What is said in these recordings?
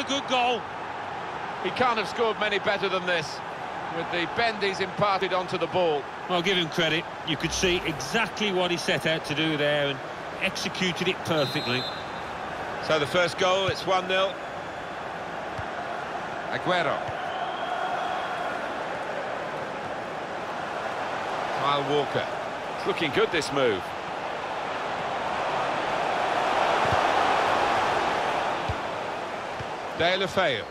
a good goal. He can't have scored many better than this, with the bend he's imparted onto the ball. Well, give him credit. You could see exactly what he set out to do there and executed it perfectly. So the first goal, it's 1-0. Aguero. Kyle Walker. It's looking good, this move. Deulofeu.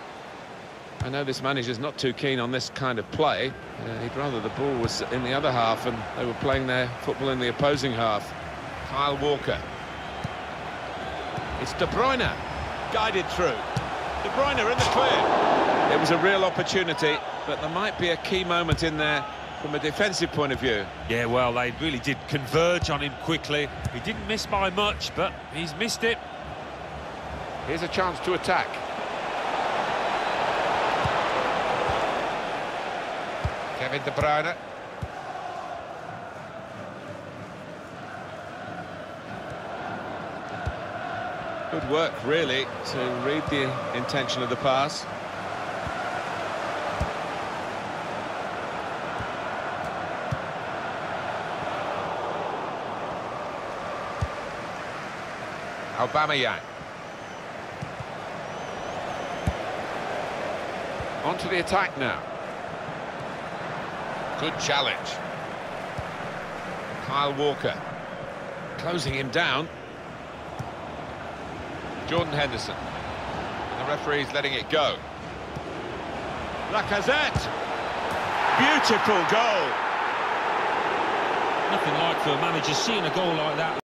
I know this manager's not too keen on this kind of play. Uh, he'd rather the ball was in the other half and they were playing their football in the opposing half. Kyle Walker. It's De Bruyne, guided through. De Bruyne in the clear. It was a real opportunity, but there might be a key moment in there from a defensive point of view. Yeah, well, they really did converge on him quickly. He didn't miss by much, but he's missed it. Here's a chance to attack. Kevin De Bruyne. Good work, really, to read the intention of the pass. Aubameyang. On to the attack now. Good challenge. Kyle Walker. Closing him down. Jordan Henderson. And the referee's letting it go. Lacazette. Beautiful goal. Nothing like for a manager seeing a goal like that.